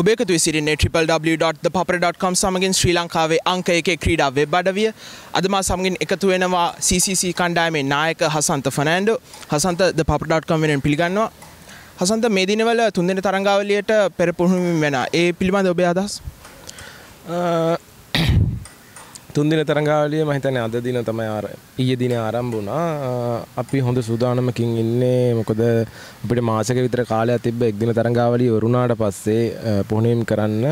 ඔබ එකතු සිරින්නේ www.thepapper.com සමගින් ශ්‍රී ලංකාවේ අංක එකේ ක්‍රීඩා වෙබ් අඩවිය. අදමා සමගින් එකතු වෙනවා CCC කණ්ඩායමේ නායක හසන්ත ෆනෑන්ඩෝ හසන්ත thepapper.com වෙනුවෙන් පිළිගන්නවා. හසන්ත මේ දිනවල තුන්දෙන තරංගාවලියට පෙර පුහුණුවීම් වෙන. ඒ පිළිබඳ ඔබේ අදහස්? තුන්දින තරංගාවලිය මහිතන අද දින තමයි ආර ඊය දින ආරම්භුණා අපි හොඳ සූදානමකින් ඉන්නේ. මොකද අපිට මාසක විතර කාලයක් තිබ්බ එක්දින තරංගාවලිය වරුණාට පස්සේ පුහුණුවීම් කරන්න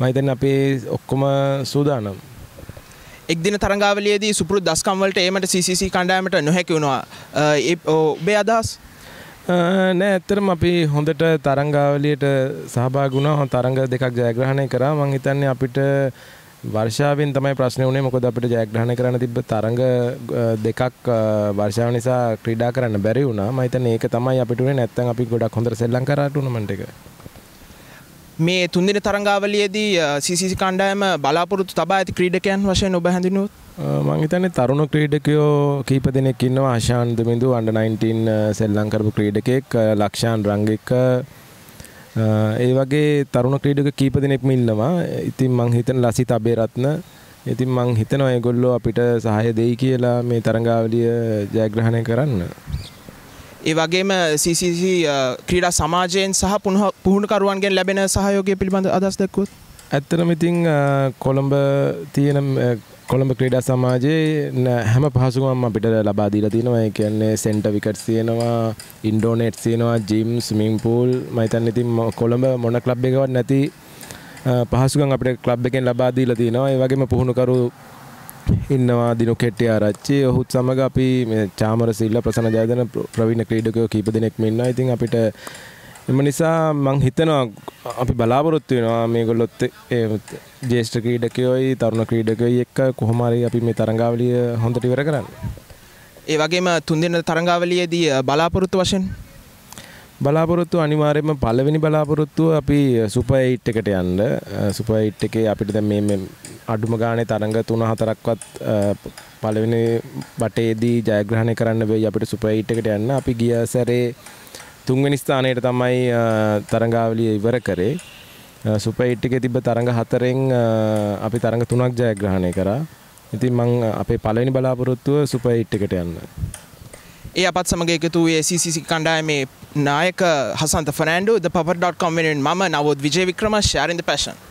මහිතන් අපේ ඔක්කොම සූදානම්. එක්දින තරංගාවලියේදී සුපුරු දස්කම්වලට ඒමට CCC කණ්ඩායමට නොහැකි වුණා. ඔබේ අදහස්? නෑ ඇත්තරම අපි හොඳට තරංගාවලියට සහභාගුණා තරංග දෙකක් ජයග්‍රහණය කරා. මං හිතන්නේ අපිට වර්ෂාවෙන් තමයි ප්‍රශ්න වුණේ මොකද අපිට ජයග්‍රහණය කරන්න තිබ්බ තරඟ දෙකක් වර්ෂාව නිසා ක්‍රීඩා කරන්න බැරි වුණා. මම හිතන්නේ ඒක තමයි අපිට උනේ. නැත්නම් අපි ගොඩක් හොඳට සෙල්ලම් කරා ටූර්නමන්ට් එක මේ තුන්දින තරංගාවලියේදී CCC කණ්ඩායම බලාපොරොත්තු තබා ඇති ක්‍රීඩකයන් වශයෙන් ඔබ හැඳින්වුවොත්? මං හිතන්නේ තරුණ ක්‍රීඩකයෝ කීප දෙනෙක් ඉන්නවා. ආශාන් දුමින්දු අන්ඩර් 19 සෙල්ලම් කරපු ක්‍රීඩකෙක් ලක්ෂාන් රංගික ඒ වගේ තරුණ ක්‍රීඩක කීප දෙනෙක්ම ඉන්නවා. ඉතින් මං හිතන ලසිත අබේරත්න ඉතින් මං හිතනවා ඒගොල්ලෝ අපිට සහාය දෙයි කියලා මේ තරඟාවලිය ජයග්‍රහණය කරන්න. ඒ වගේම CCC ක්‍රීඩා සමාජයෙන් සහ පුහුණුකරුවන්ගෙන් ලැබෙන සහයෝගය පිළිබඳ අදහස් දක්වොත් ඇත්තටම ඉතින් කොළඹ තියෙන කොළඹ ක්‍රීඩා සමාජයේ හැම පහසුකමක්ම අපිට ලබා දීලා තියෙනවා. ඒ කියන්නේ සෙන්ටර් විකට්ස් තියෙනවා, ඉන්ඩෝනෙට්ස් තියෙනවා, ජිම්, ස්විමින් පූල්. මම හිතන්නේ ඉතින් කොළඹ මොන ක්ලබ් එකකවත් නැති පහසුකම් අපිට ක්ලබ් එකෙන් ලබා දීලා තියෙනවා. ඒ වගේම පුහුණුකරු ඉන්නවා දිනු කෙට්ටි ආරච්චි ඔහුත් සමග අපි මේ චාමර සිල්ලා ප්‍රසන්න ජයදන ප්‍රවීණ ක්‍රීඩකයෝ කීප දෙනෙක්ම ඉන්නවා. ඉතින් අපිට එම නිසා මං හිතනවා අපි බලාපොරොත්තු වෙනවා මේගොල්ලොත් ජේෂ්ඨ ක්‍රීඩකයෝයි තරුණ ක්‍රීඩකයෝයි එක්ක කොහොම හරි අපි මේ තරඟාවලිය හොඳට ඉවර කරන්න. ඒ වගේම තුන්දින තරඟාවලියේදී බලාපොරොත්තු වශයෙන්? බලාපොරොත්තු අනිවාර්යයෙන්ම පළවෙනි බලාපොරොත්තුව අපි සුපර් 8 එකට යන්න. සුපර් 8 එකේ අපිට දැන් මේ අඩුම ගානේ තරඟ 3 4ක්වත් පළවෙනි බටේදී ජයග්‍රහණය කරන්න වෙයි අපිට සුපර් 8 එකට යන්න. අපි ගිය සැරේ තුන්වෙනි ස්ථානයට තමයි තරඟාවලිය ඉවර කරේ සුපර් 8 එකේ තිබ්බ තරඟ හතරෙන් අපි තරඟ තුනක් ජයග්‍රහණය කරා. ඉතින් මං අපේ පළවෙනි බලාපොරොත්තුව සුපර් 8 එකට යන්න. ඒ අපත් සමග එකතු වූයේ CCC කණ්ඩායමේ නායක හසන්ත ෆර්නෑන්ඩෝ ද පපර්.com වෙනුවෙන් මම නවෝත් විජය වික්‍රම sharing the passion